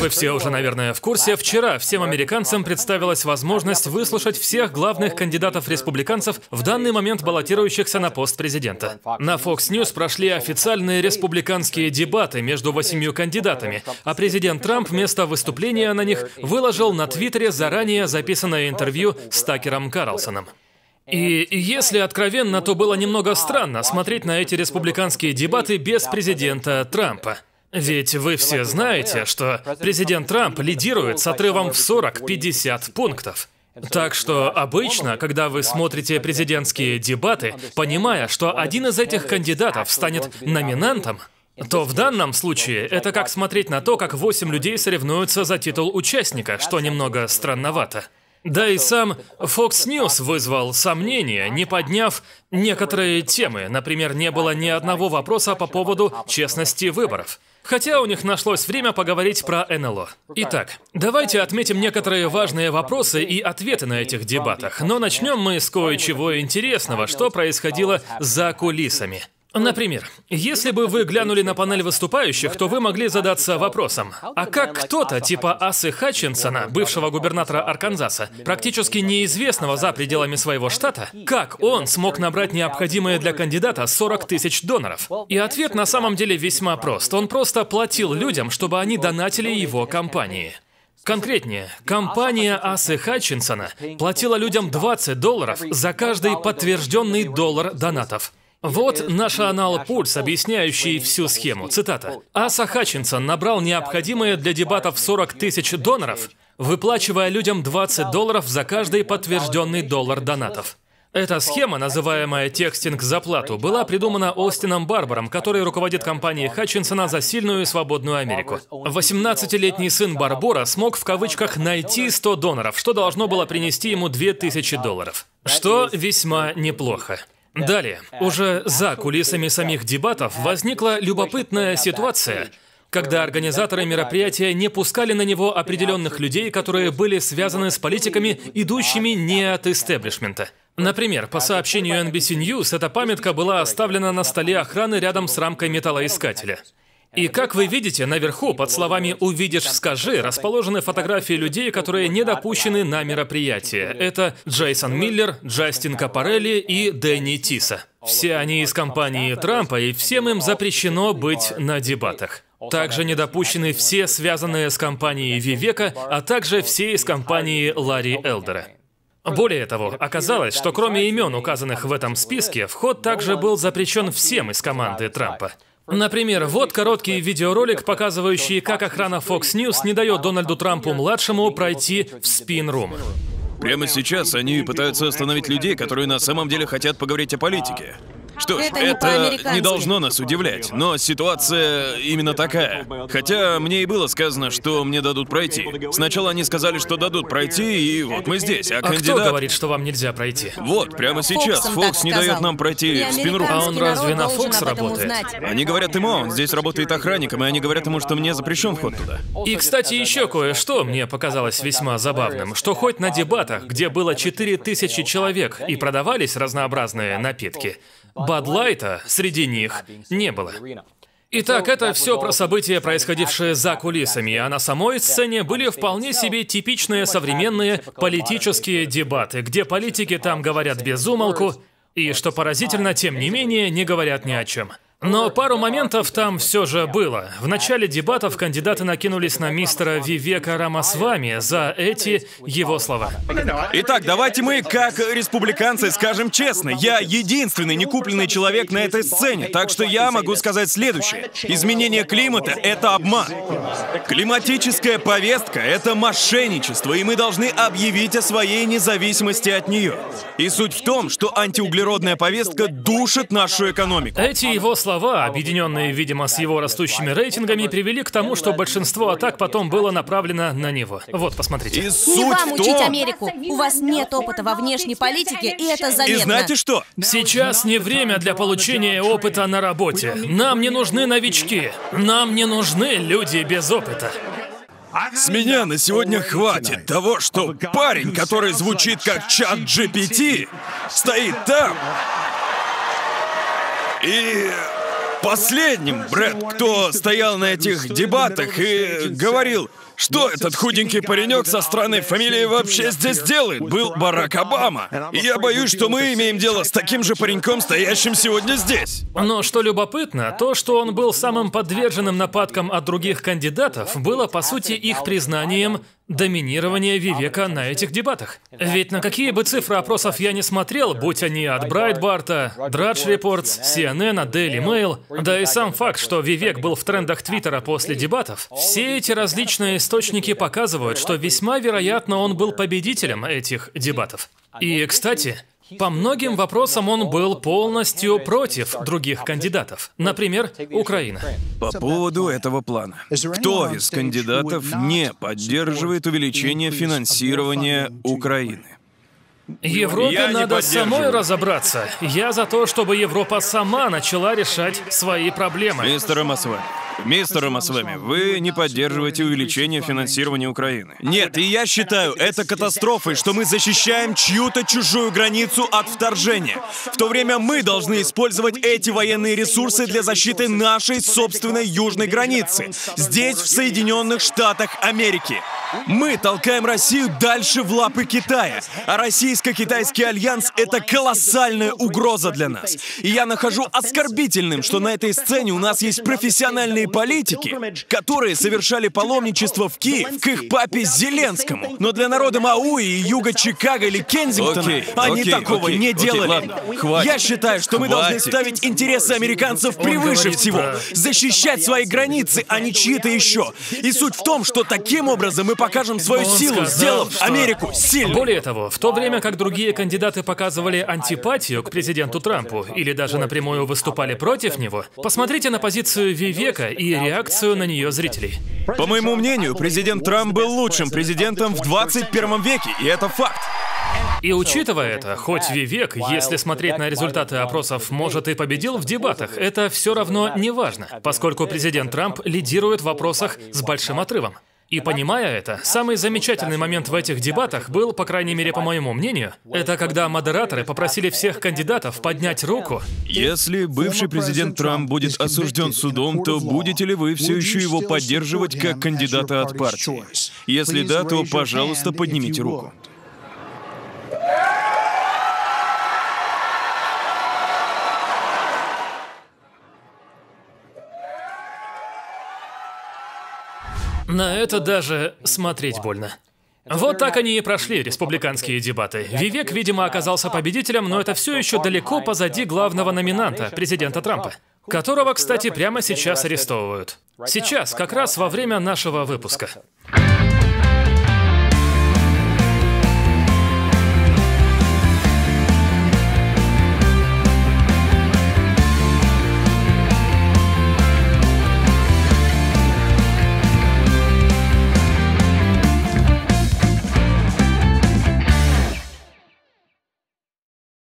вы все уже, наверное, в курсе, вчера всем американцам представилась возможность выслушать всех главных кандидатов-республиканцев в данный момент баллотирующихся на пост президента. На Fox News прошли официальные республиканские дебаты между восемью кандидатами, а президент Трамп вместо выступления на них выложил на Твиттере заранее записанное интервью с Такером Карлсоном. И если откровенно, то было немного странно смотреть на эти республиканские дебаты без президента Трампа. Ведь вы все знаете, что президент Трамп лидирует с отрывом в 40-50 пунктов. Так что обычно, когда вы смотрите президентские дебаты, понимая, что один из этих кандидатов станет номинантом, то в данном случае это как смотреть на то, как восемь людей соревнуются за титул участника, что немного странновато. Да и сам Fox News вызвал сомнения, не подняв некоторые темы. Например, не было ни одного вопроса по поводу честности выборов. Хотя у них нашлось время поговорить про НЛО. Итак, давайте отметим некоторые важные вопросы и ответы на этих дебатах. Но начнем мы с кое-чего интересного, что происходило за кулисами. Например, если бы вы глянули на панель выступающих, то вы могли задаться вопросом, а как кто-то типа Асы Хатчинсона, бывшего губернатора Арканзаса, практически неизвестного за пределами своего штата, как он смог набрать необходимые для кандидата 40 тысяч доноров? И ответ на самом деле весьма прост. Он просто платил людям, чтобы они донатили его компании. Конкретнее, компания Асы Хатчинсона платила людям 20 долларов за каждый подтвержденный доллар донатов. Вот наш анал Пульс, объясняющий всю схему. Цитата. Аса Хатчинсон набрал необходимые для дебатов 40 тысяч доноров, выплачивая людям 20 долларов за каждый подтвержденный доллар донатов. Эта схема, называемая текстинг за плату, была придумана Остином Барбаром, который руководит компанией Хатчинсона за сильную и свободную Америку. 18-летний сын Барбора смог в кавычках найти 100 доноров, что должно было принести ему 2000 долларов. Что весьма неплохо. Далее, уже за кулисами самих дебатов возникла любопытная ситуация, когда организаторы мероприятия не пускали на него определенных людей, которые были связаны с политиками, идущими не от истеблишмента. Например, по сообщению NBC News, эта памятка была оставлена на столе охраны рядом с рамкой металлоискателя. И как вы видите, наверху под словами «увидишь, скажи» расположены фотографии людей, которые не допущены на мероприятие. Это Джейсон Миллер, Джастин Капарелли и Дэнни Тиса. Все они из компании Трампа, и всем им запрещено быть на дебатах. Также не допущены все связанные с компанией Вивека, а также все из компании Ларри Элдера. Более того, оказалось, что кроме имен, указанных в этом списке, вход также был запрещен всем из команды Трампа. Например, вот короткий видеоролик, показывающий, как охрана Fox News не дает Дональду Трампу-младшему пройти в спин-рум. Прямо сейчас они пытаются остановить людей, которые на самом деле хотят поговорить о политике. Что ж, Это не это по-американски. не должно нас удивлять, но ситуация именно такая. Хотя мне и было сказано, что мне дадут пройти. Сначала они сказали, что дадут пройти, и вот мы здесь, а А кто говорит, что вам нельзя пройти? Вот, прямо сейчас. Фоксом Фокс не сказал. дает нам пройти в спинрум. А он разве на Фокс работает? узнать. Они говорят ему, он здесь работает охранником, и они говорят ему, что мне запрещен вход туда. И, кстати, еще кое-что мне показалось весьма забавным, что хоть на дебатах, где было 4000 человек и продавались разнообразные напитки, Бадлайта среди них не было. Итак, это все про события, происходившие за кулисами, а на самой сцене были вполне себе типичные современные политические дебаты, где политики там говорят без умолку, и, что поразительно, тем не менее, не говорят ни о чем. Но пару моментов там все же было. В начале дебатов кандидаты накинулись на мистера Вивека Рамасвами за эти его слова. Итак, давайте мы, как республиканцы, скажем честно, я единственный некупленный человек на этой сцене, так что я могу сказать следующее. Изменение климата — это обман. Климатическая повестка — это мошенничество, и мы должны объявить о своей независимости от нее. И суть в том, что антиуглеродная повестка душит нашу экономику. Эти его слова, объединенные, видимо, с его растущими рейтингами, привели к тому, что большинство атак потом было направлено на него. Вот, посмотрите. И Не суть вам в учить. Америку. У вас нет опыта во внешней политике, и это И заметно. знаете что? Сейчас не время для получения опыта на работе. Нам не нужны новички. Нам не нужны люди без опыта. С меня на сегодня хватит того, что парень, который звучит как чат GPT, стоит там и последним, Брэд, кто стоял на этих дебатах и говорил, что этот худенький паренек со странной фамилией вообще здесь делает, был Барак Обама. И я боюсь, что мы имеем дело с таким же пареньком, стоящим сегодня здесь. Но что любопытно, то, что он был самым подверженным нападкам от других кандидатов, было по сути их признанием доминирования Вивека на этих дебатах. Ведь на какие бы цифры опросов я не смотрел, будь они от Брайтбарта, Драдж Reports, CNN, Daily Mail, да и сам факт, что Вивек был в трендах Твиттера после дебатов, все эти различные источники показывают, что весьма вероятно он был победителем этих дебатов. И, кстати, по многим вопросам он был полностью против других кандидатов. Например, Украина. По поводу этого плана. Кто из кандидатов не поддерживает увеличение финансирования Украины? Европе Я надо самой разобраться. Я за то, чтобы Европа сама начала решать свои проблемы. Мистер Амасвами. Мистер Амасвами, вы не поддерживаете увеличение финансирования Украины. Нет, и я считаю это катастрофой, что мы защищаем чью-то чужую границу от вторжения. В то время мы должны использовать эти военные ресурсы для защиты нашей собственной южной границы. Здесь, в Соединенных Штатах Америки. Мы толкаем Россию дальше в лапы Китая, а российско-китайский альянс — это колоссальная угроза для нас. И я нахожу оскорбительным, что на этой сцене у нас есть профессиональные политики, которые совершали паломничество в Киев к их папе Зеленскому. Но для народа Мауи и юга Чикаго или Кензингтона Окей, они окей, такого окей, не окей, делали. ладно, хватит. Я считаю, что мы должны ставить интересы американцев превыше говорит всего, защищать свои границы, а не чьи-то еще. И суть в том, что таким образом мы покажем свою Он силу, сказал, сделав что- Америку сильной. Более того, в то время как другие кандидаты показывали антипатию к президенту Трампу или даже напрямую выступали против него, посмотрите на позицию Вивека и реакцию на нее зрителей. По моему мнению, президент Трамп был лучшим президентом в 21 веке, и это факт. И учитывая это, хоть Вивек, если смотреть на результаты опросов, может и победил в дебатах, это все равно не важно, поскольку президент Трамп лидирует в вопросах с большим отрывом. И понимая это, самый замечательный момент в этих дебатах был, по крайней мере, по моему мнению, это когда модераторы попросили всех кандидатов поднять руку Если бывший президент Трамп будет осужден судом, то будете ли вы все еще его поддерживать как кандидата от партии? Если да, то, пожалуйста, поднимите руку. На это даже смотреть больно. Вот так они и прошли, республиканские дебаты. Вивек, видимо, оказался победителем, но это все еще далеко позади главного номинанта, президента Трампа, которого, кстати, прямо сейчас арестовывают. Сейчас, как раз во время нашего выпуска.